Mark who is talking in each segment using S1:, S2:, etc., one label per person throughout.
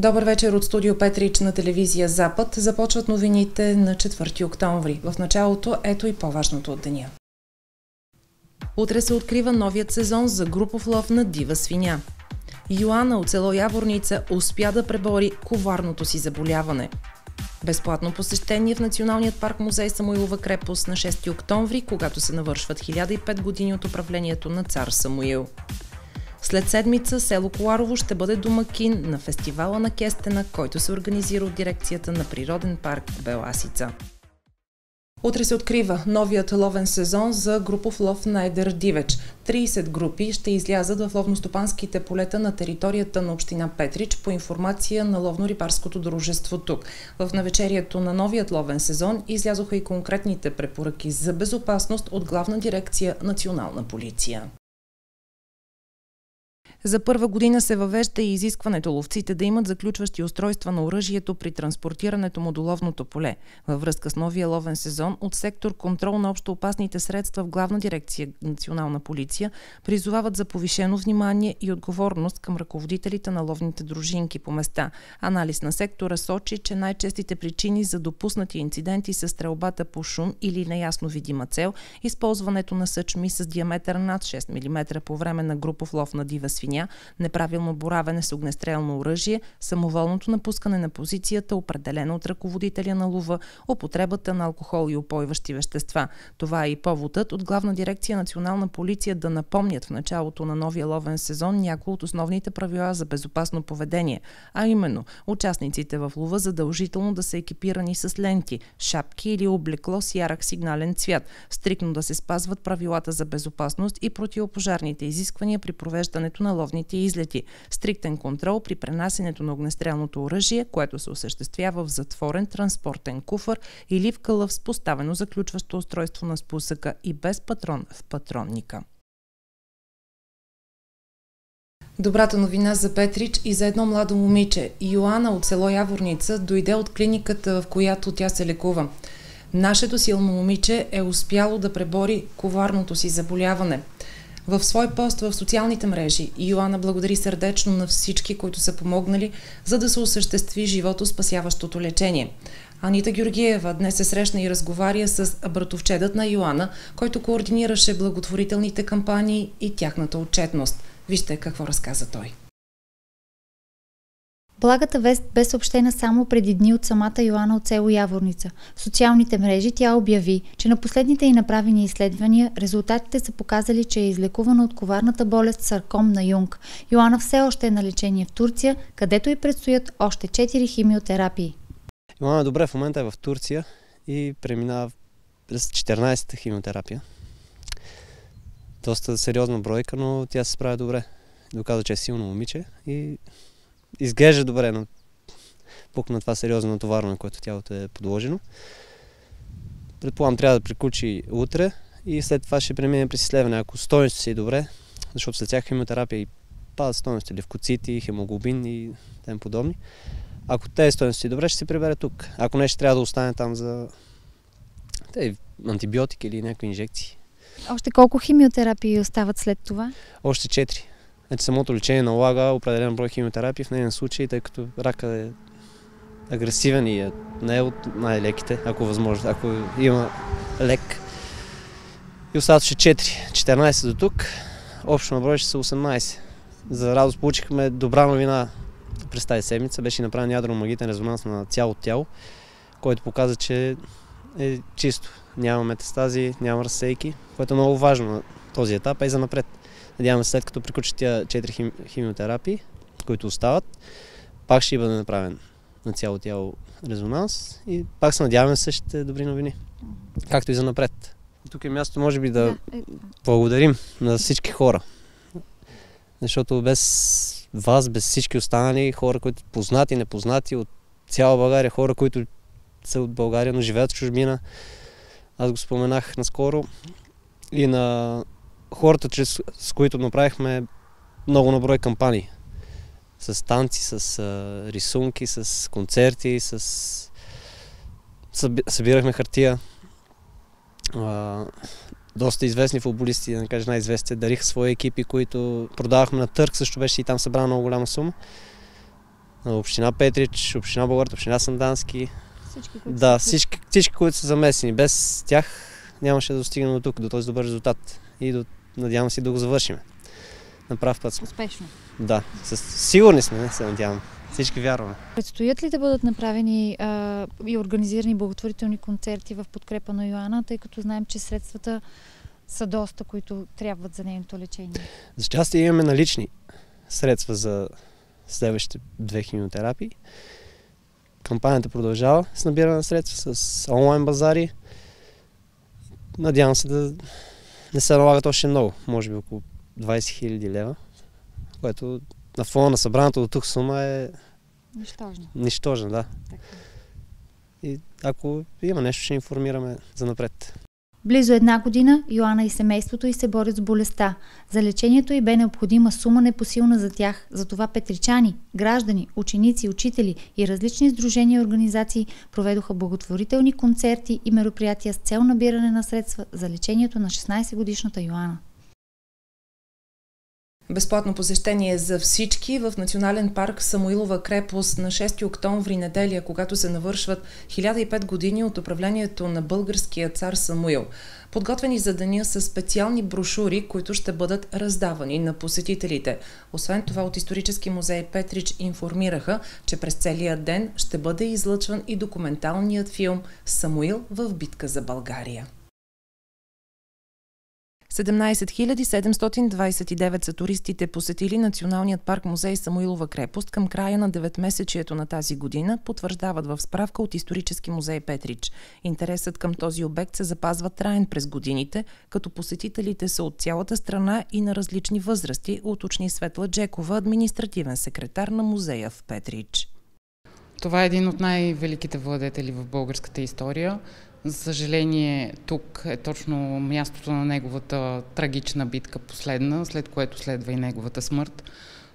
S1: Добър вечер от студио Петрич на телевизия Запад. Започват новините на 4 октомври. В началото ето и по-важното от деня. Утре се открива новият сезон за групов лов на дива свиня. Йоанна от село Яворница успя да пребори коварното си заболяване. Безплатно посещение в Националният парк музей Самуилова крепост на 6 октомври, когато се навършват 1005 години от управлението на цар Самуил. След седмица село Коларово ще бъде домакин на фестивала на Кестена, който се организира от дирекцията на Природен парк Беласица. Утре се открива новият ловен сезон за групов лов на Едер Дивеч. 30 групи ще излязат в ловностопанските полета на територията на община Петрич по информация на ловно-рибарското дружество тук. В навечерието на новият ловен сезон излязоха и конкретните препоръки за безопасност от главна дирекция Национална полиция. За първа година се въвежда и изискването ловците да имат заключващи устройства на оръжието при транспортирането му до ловното поле. Във връзка с новия ловен сезон от сектор контрол на общо опасните средства в главна дирекция Национална полиция призовават за повишено внимание и отговорност към ръководителите на ловните дружинки по места. Анализ на сектора сочи, че най-честите причини за допуснати инциденти са стрелбата по шум или неясно видима цел, използването на съчми с диаметър над 6 мм по време на групов лов на дива свиня свиня, неправилно боравене с огнестрелно оръжие, самоволното напускане на позицията, определено от ръководителя на лова, употребата на алкохол и упойващи вещества. Това е и поводът от Главна дирекция Национална полиция да напомнят в началото на новия ловен сезон някои от основните правила за безопасно поведение, а именно участниците в лова задължително да са екипирани с ленти, шапки или облекло с ярък сигнален цвят, стрикно да се спазват правилата за безопасност и противопожарните изисквания при провеждането на ловните излети, стриктен контрол при пренасенето на огнестрелното оръжие, което се осъществява в затворен транспортен куфър или в кълъв с поставено заключващо устройство на спусъка и без патрон в патронника. Добрата новина за Петрич и за едно младо момиче. Йоанна от село Яворница дойде от клиниката, в която тя се лекува. Нашето силно момиче е успяло да пребори коварното си заболяване – в свой пост в социалните мрежи Йоанна благодари сърдечно на всички, които са помогнали, за да се осъществи живото спасяващото лечение. Анита Георгиева днес се срещна и разговаря с братовчедът на Йоанна, който координираше благотворителните кампании и тяхната отчетност. Вижте какво разказа той.
S2: Благата вест бе съобщена само преди дни от самата Йоанна от село Яворница. В социалните мрежи тя обяви, че на последните и направени изследвания резултатите са показали, че е излекувана от коварната болест сарком на Юнг. Йоанна все още е на лечение в Турция, където и предстоят още 4 химиотерапии.
S3: Йоанна добре в момента е в Турция и преминава през 14-та химиотерапия. Доста сериозна бройка, но тя се справя добре. Доказа, че е силно момиче и изглежда добре, но пук на това сериозно натоварване, което тялото е подложено. Предполагам, трябва да приключи утре и след това ще премине през изследване. Ако стоеността си е добре, защото след тях химиотерапия и падат стоености, левкоцити, хемоглобин и тем подобни. Ако тези стоености си добре, ще се прибере тук. Ако не, ще трябва да остане там за те, антибиотики или някакви инжекции.
S2: Още колко химиотерапии остават след това?
S3: Още четири. Значи самото лечение налага определен брой химиотерапии в нейния случай, тъй като рака е агресивен и е не е от най-леките, ако възможно, ако има лек. И остават ще 4, 14 до тук, общо на брой ще са 18. За радост получихме добра новина през тази седмица. Беше направен ядро-магитен резонанс на цялото тяло, който показа, че е чисто. Няма метастази, няма разсейки, което е много важно на този етап, а и за напред. Надяваме се след като приключат тия 4 хим, химиотерапии, които остават, пак ще бъде направен на цяло тяло резонанс и пак се надяваме същите добри новини. Както и за напред. Тук е място, може би, да е. благодарим на всички хора. Защото без вас, без всички останали хора, които познати, непознати от цяла България, хора, които са от България, но живеят в чужбина. Аз го споменах наскоро. И на хората, чрез, с които направихме много наброй кампании. С танци, с а, рисунки, с концерти, с... Събирахме хартия. А, доста известни футболисти, да не кажа най-известни, дариха свои екипи, които продавахме на търг, също беше и там събрана много голяма сума. Община Петрич, Община Българ, Община Сандански.
S2: Всички, които
S3: Да, всички, всички, които са замесени. Без тях нямаше да достигнем до тук, до този добър резултат. И до, надявам се да го завършим. На прав път сме.
S2: Успешно.
S3: Да, със, сигурни сме, не се надявам. Всички вярваме.
S2: Предстоят ли да бъдат направени а, и организирани благотворителни концерти в подкрепа на Йоанна, тъй като знаем, че средствата са доста, които трябват за нейното лечение?
S3: За щастие имаме налични средства за следващите две химиотерапии. Кампанията продължава с набиране на средства, с онлайн базари. Надявам се да не се налагат още много, може би около 20 000 лева, което на фона на събраната до тук сума е
S2: Нищожно.
S3: нищожна, да. И ако има нещо, ще информираме за напред.
S2: Близо една година Йоанна и семейството й се борят с болестта. За лечението й бе необходима сума непосилна за тях. Затова петричани, граждани, ученици, учители и различни сдружения и организации проведоха благотворителни концерти и мероприятия с цел набиране на средства за лечението на 16-годишната Йоанна.
S1: Безплатно посещение за всички в Национален парк Самуилова крепост на 6 октомври неделя, когато се навършват 1005 години от управлението на българския цар Самуил. Подготвени за деня са специални брошури, които ще бъдат раздавани на посетителите. Освен това от Исторически музей Петрич информираха, че през целия ден ще бъде излъчван и документалният филм Самуил в битка за България. 17 729 са туристите посетили Националният парк музей Самуилова крепост към края на 9-месечието на тази година, потвърждават в справка от Исторически музей Петрич. Интересът към този обект се запазва траен през годините, като посетителите са от цялата страна и на различни възрасти, уточни Светла Джекова, административен секретар на музея в Петрич.
S4: Това е един от най-великите владетели в българската история. За съжаление, тук е точно мястото на неговата трагична битка последна, след което следва и неговата смърт.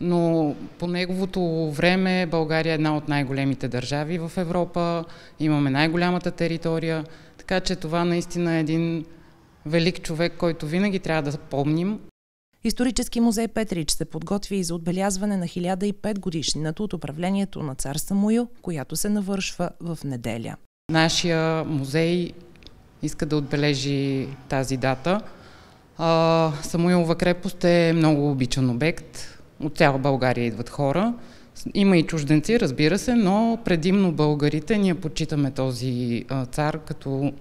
S4: Но по неговото време България е една от най-големите държави в Европа, имаме най-голямата територия, така че това наистина е един велик човек, който винаги трябва да помним.
S1: Исторически музей Петрич се подготви и за отбелязване на 1005 годишнината от управлението на цар Самуил, която се навършва в неделя.
S4: Нашия музей иска да отбележи тази дата. Самуилова крепост е много обичан обект. От цяла България идват хора. Има и чужденци, разбира се, но предимно българите. Ние почитаме този цар като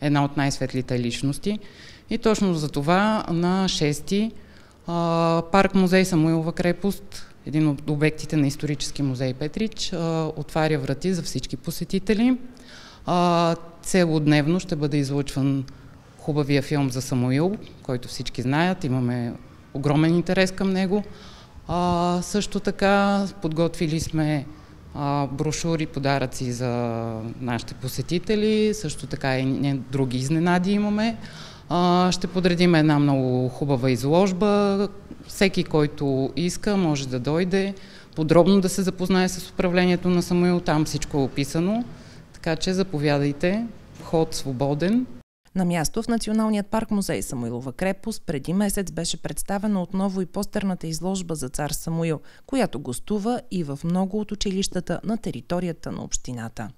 S4: една от най-светлите личности. И точно за това на 6 а, парк музей Самуилова крепост, един от обектите на исторически музей Петрич, отваря врати за всички посетители. Целодневно ще бъде излъчван хубавия филм за Самуил, който всички знаят. Имаме огромен интерес към него. Също така подготвили сме брошури, подаръци за нашите посетители. Също така и други изненади имаме. А, ще подредим една много хубава изложба. Всеки, който иска, може да дойде подробно да се запознае с управлението на Самуил. Там всичко е описано. Така че заповядайте. Вход свободен.
S1: На място в Националният парк музей Самуилова крепост преди месец беше представена отново и постърната изложба за цар Самуил, която гостува и в много от училищата на територията на общината.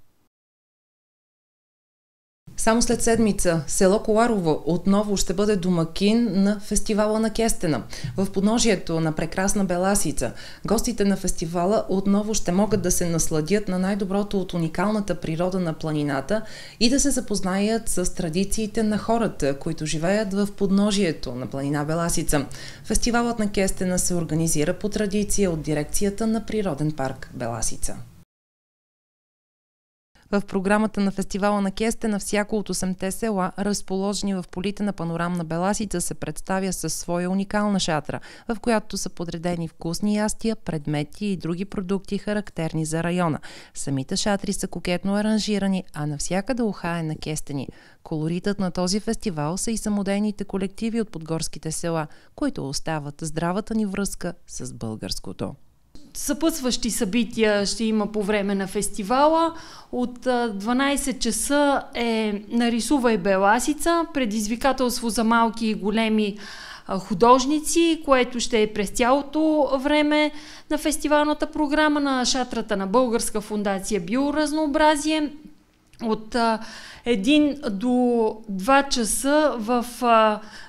S1: Само след седмица село Коларово отново ще бъде домакин на фестивала на Кестена. В подножието на прекрасна Беласица гостите на фестивала отново ще могат да се насладят на най-доброто от уникалната природа на планината и да се запознаят с традициите на хората, които живеят в подножието на планина Беласица. Фестивалът на Кестена се организира по традиция от дирекцията на Природен парк Беласица. В програмата на фестивала на Кесте на всяко от 8-те села, разположени в полите на панорамна Беласица, се представя със своя уникална шатра, в която са подредени вкусни ястия, предмети и други продукти, характерни за района. Самите шатри са кокетно аранжирани, а навсякъде уха е на кестени. Колоритът на този фестивал са и самодейните колективи от подгорските села, които остават здравата ни връзка с българското
S5: съпътстващи събития ще има по време на фестивала. От 12 часа е Нарисувай Беласица, предизвикателство за малки и големи художници, което ще е през цялото време на фестивалната програма на шатрата на Българска фундация Биоразнообразие от 1 до 2 часа в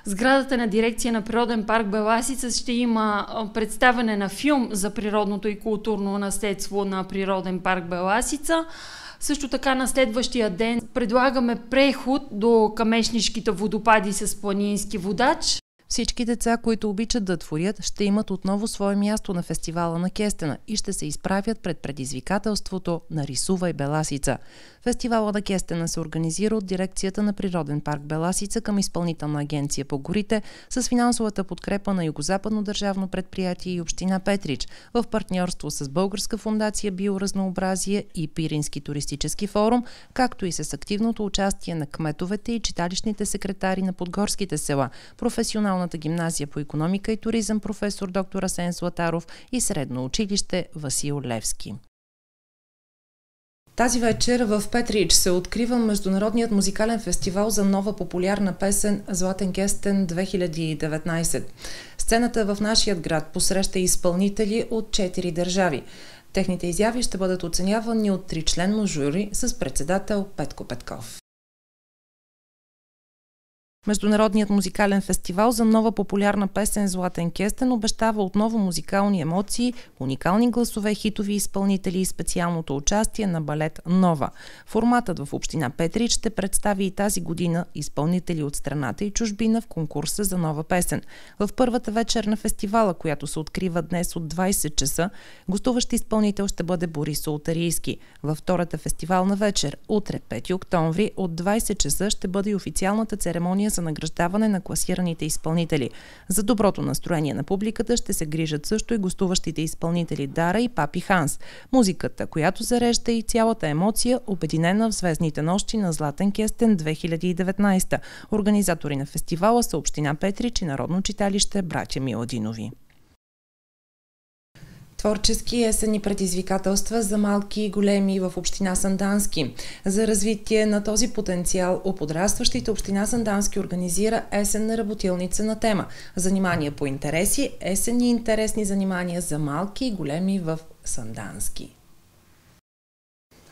S5: сградата на дирекция на Природен парк Беласица ще има а, представяне на филм за природното и културно наследство на Природен парк Беласица. Също така на следващия ден предлагаме преход до камешнишките водопади с планински водач.
S1: Всички деца, които обичат да творят, ще имат отново свое място на фестивала на Кестена и ще се изправят пред предизвикателството на Рисува и Беласица. Фестивала на Кестена се организира от дирекцията на Природен парк Беласица към изпълнителна агенция по горите с финансовата подкрепа на Югозападно държавно предприятие и Община Петрич в партньорство с Българска фундация Биоразнообразие и Пирински туристически форум, както и с активното участие на кметовете и читалищните секретари на подгорските села, професионалната гимназия по економика и туризъм професор доктор Асен Златаров и средно училище Васил Левски. Тази вечер в Петрич се открива Международният музикален фестивал за нова популярна песен Златен кестен 2019. Сцената в нашия град посреща изпълнители от четири държави. Техните изяви ще бъдат оценявани от тричленно жури с председател Петко Петков. Международният музикален фестивал за нова популярна песен Златен кестен обещава отново музикални емоции, уникални гласове, хитови изпълнители и специалното участие на балет Нова. Форматът в община Петрич ще представи и тази година изпълнители от страната и чужбина в конкурса за нова песен. В първата вечер на фестивала, която се открива днес от 20 часа, гостуващ изпълнител ще бъде Борис Олтарийски. Във втората фестивална вечер, утре 5 октомври, от 20 часа ще бъде и официалната церемония за награждаване на класираните изпълнители. За доброто настроение на публиката ще се грижат също и гостуващите изпълнители Дара и Папи Ханс. Музиката, която зарежда и цялата емоция, обединена в звездните нощи на Златен Кестен 2019. Организатори на фестивала са Община Петрич и Народно читалище Братя Миладинови. Творчески есени предизвикателства за малки и големи в община Сандански. За развитие на този потенциал у подрастващите община Сандански организира есенна работилница на тема Занимания по интереси, есенни интересни занимания за малки и големи в Сандански.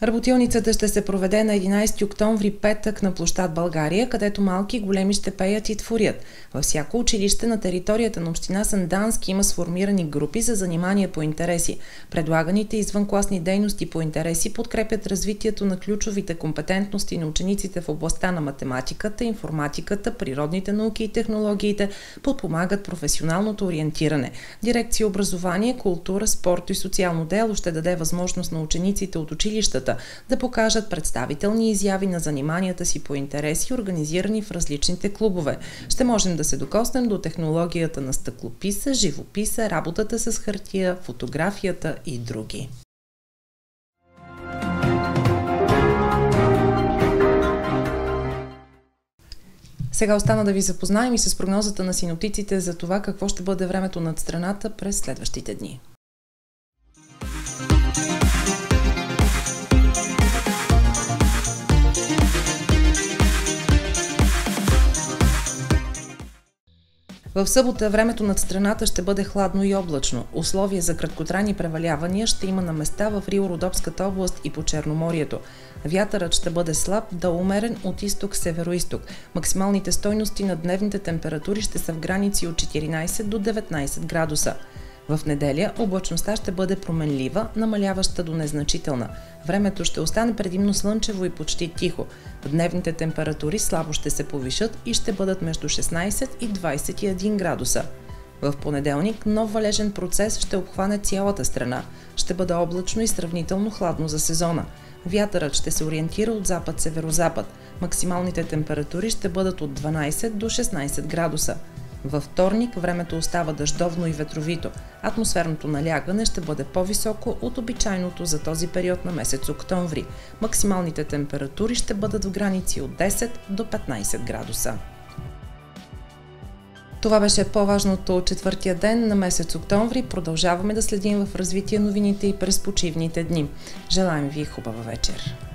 S1: Работилницата ще се проведе на 11 октомври петък на площад България, където малки и големи ще пеят и творят. Във всяко училище на територията на община Сандански има сформирани групи за занимания по интереси. Предлаганите извънкласни дейности по интереси подкрепят развитието на ключовите компетентности на учениците в областта на математиката, информатиката, природните науки и технологиите, подпомагат професионалното ориентиране. Дирекция образование, култура, спорт и социално дело ще даде възможност на учениците от училищата училищата да покажат представителни изяви на заниманията си по интереси, организирани в различните клубове. Ще можем да се докоснем до технологията на стъклописа, живописа, работата с хартия, фотографията и други. Сега остана да ви запознаем и с прогнозата на синоптиците за това какво ще бъде времето над страната през следващите дни. В събота времето над страната ще бъде хладно и облачно. Условия за краткотрайни превалявания ще има на места в Рио-Родопската област и по Черноморието. Вятърът ще бъде слаб да умерен от изток-североисток. Максималните стойности на дневните температури ще са в граници от 14 до 19 градуса. В неделя облачността ще бъде променлива, намаляваща до незначителна. Времето ще остане предимно слънчево и почти тихо. Дневните температури слабо ще се повишат и ще бъдат между 16 и 21 градуса. В понеделник нов валежен процес ще обхване цялата страна. Ще бъде облачно и сравнително хладно за сезона. Вятърът ще се ориентира от запад-северозапад. Максималните температури ще бъдат от 12 до 16 градуса. Във вторник времето остава дъждовно и ветровито. Атмосферното налягане ще бъде по-високо от обичайното за този период на месец октомври. Максималните температури ще бъдат в граници от 10 до 15 градуса. Това беше по-важното от четвъртия ден на месец октомври. Продължаваме да следим в развитие новините и през почивните дни. Желаем ви хубава вечер!